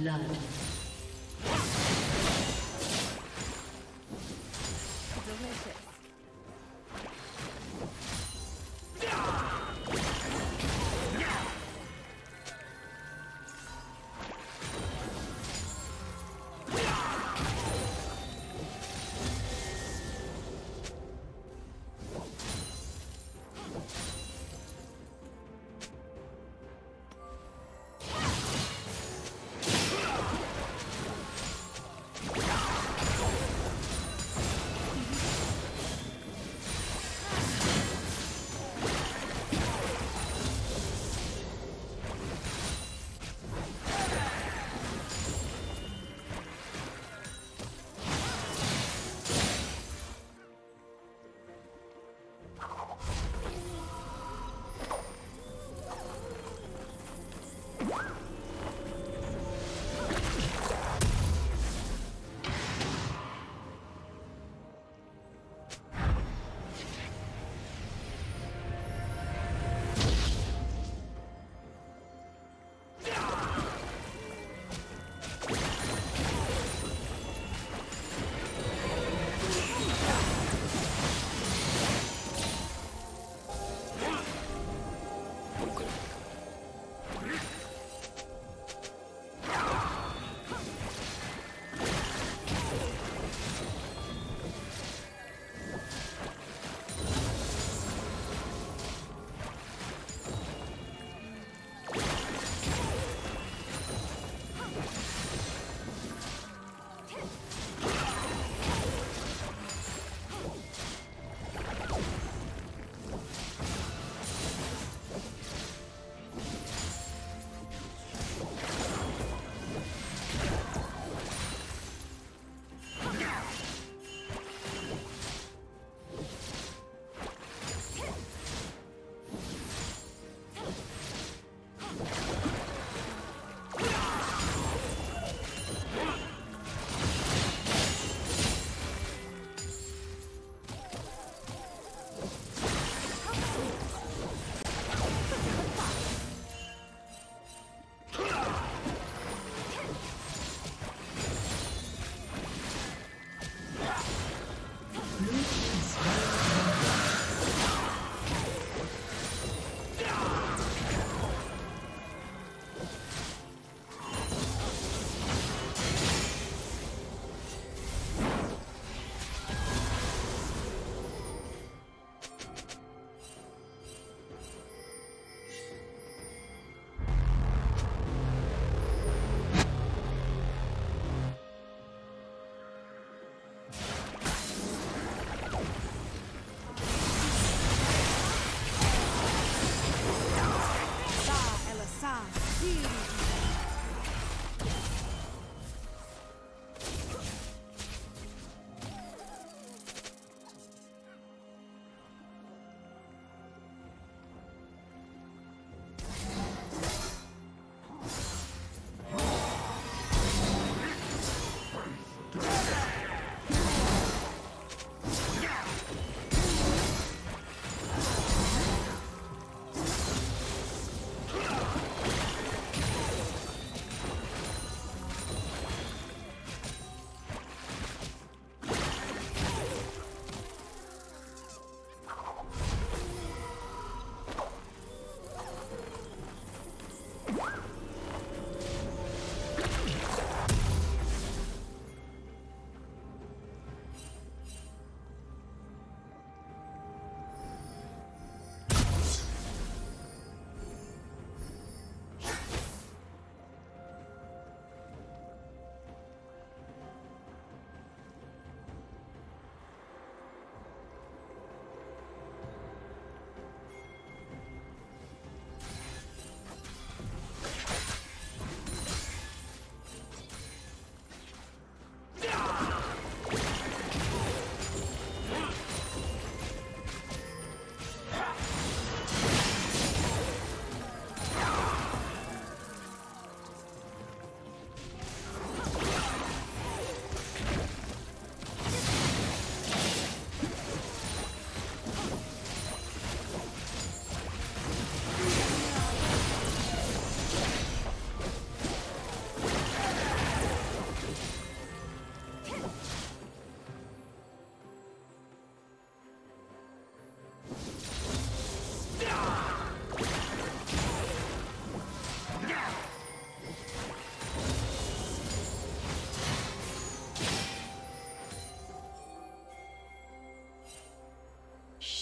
Blood.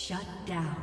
Shut down.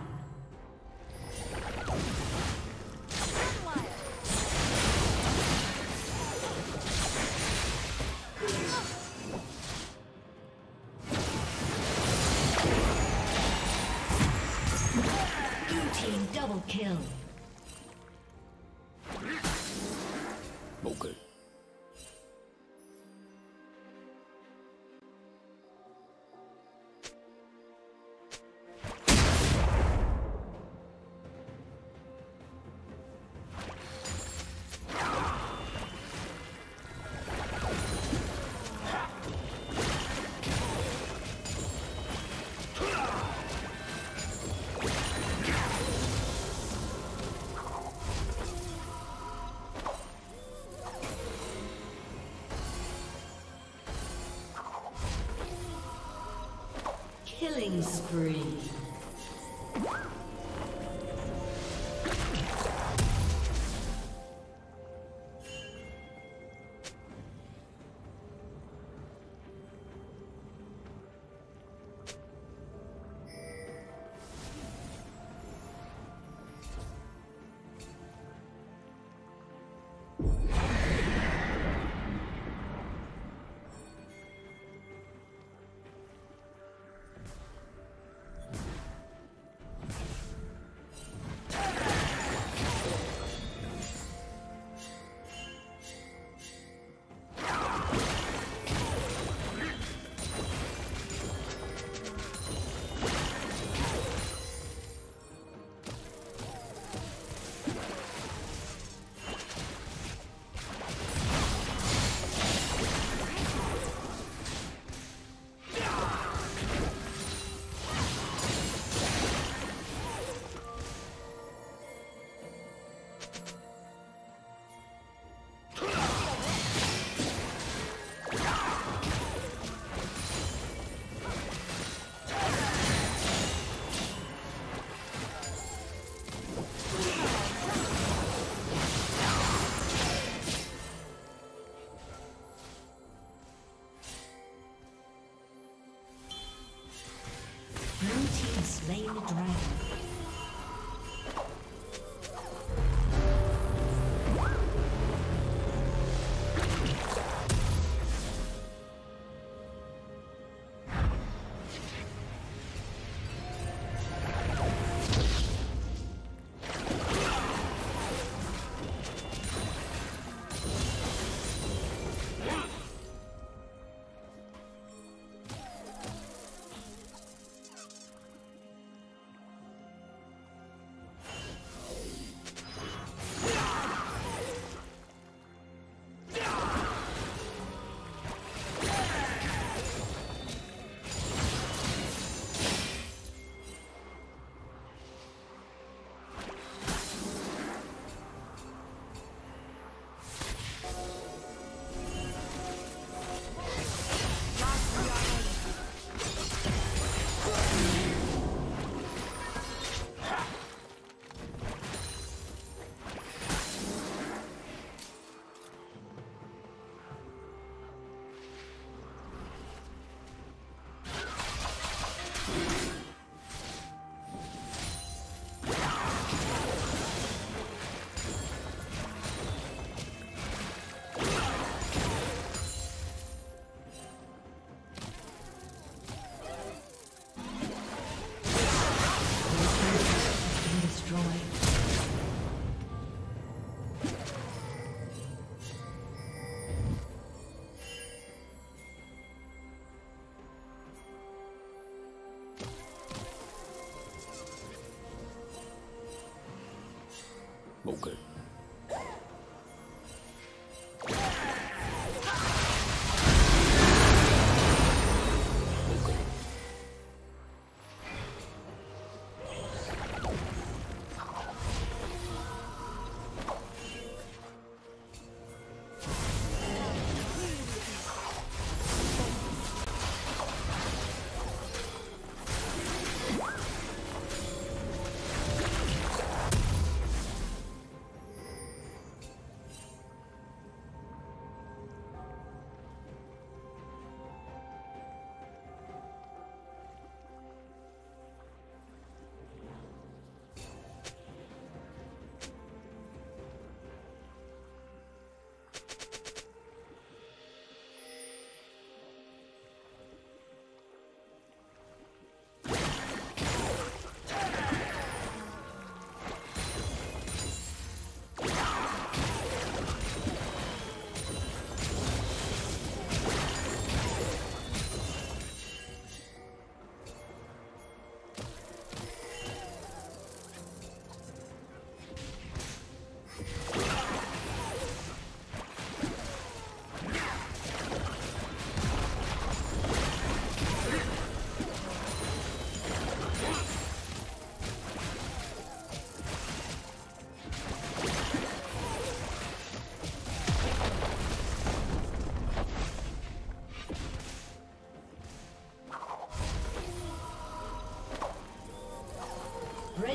Killing spree.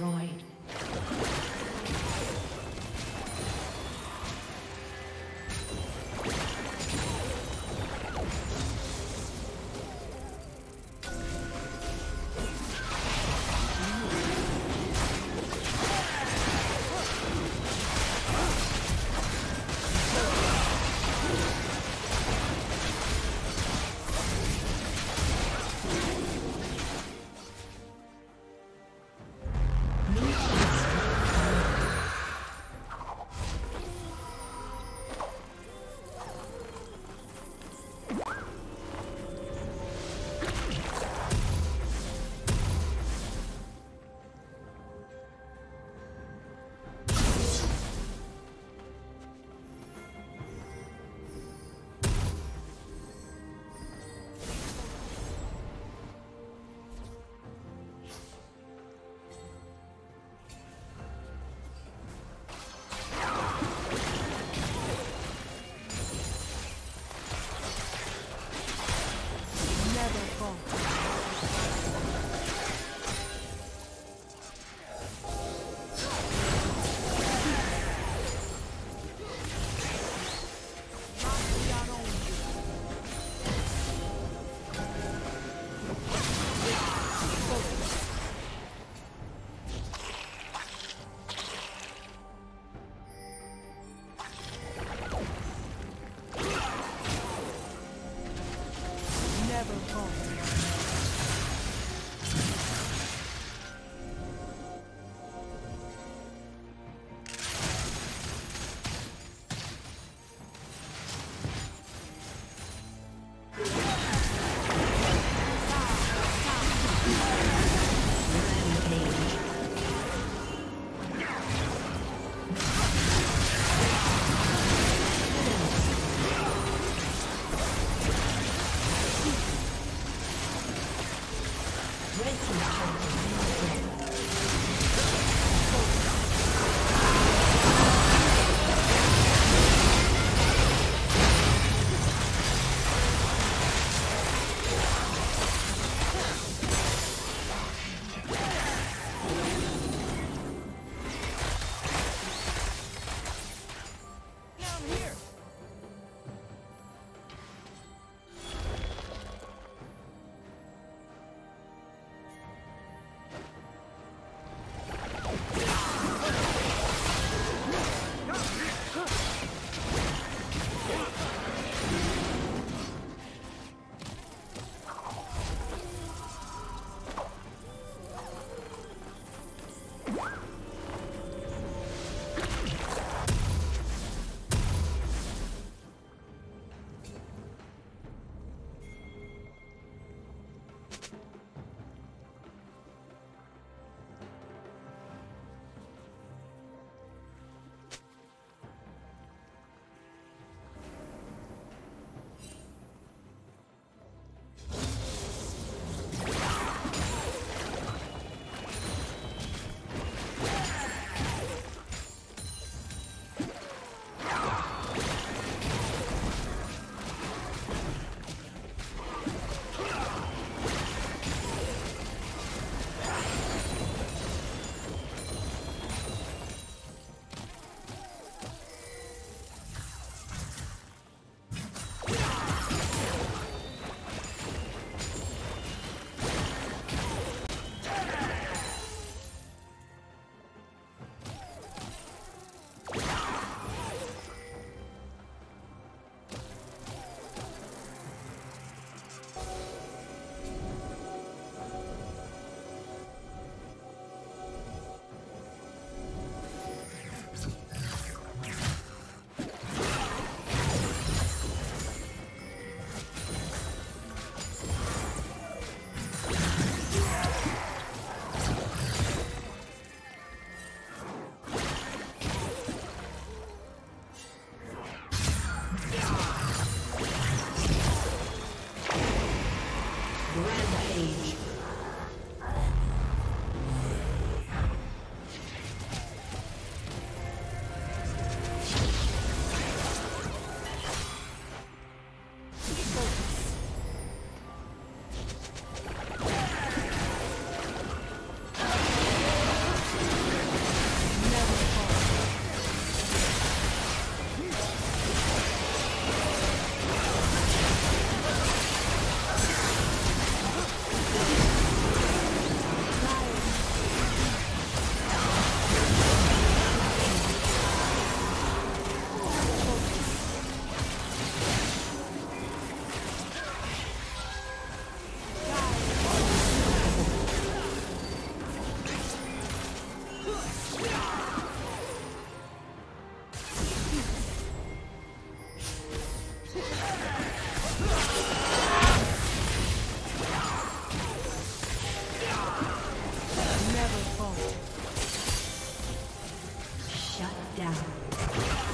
Destroyed. down.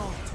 fault.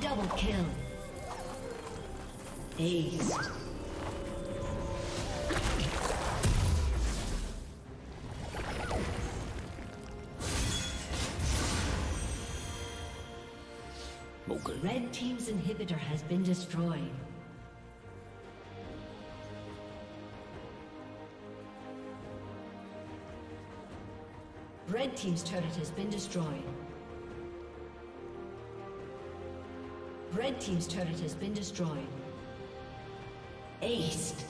Double kill. Ace. Okay. Red Team's inhibitor has been destroyed. Red Team's turret has been destroyed. Red Team's turret has been destroyed. Aced.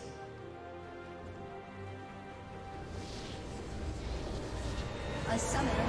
A summoner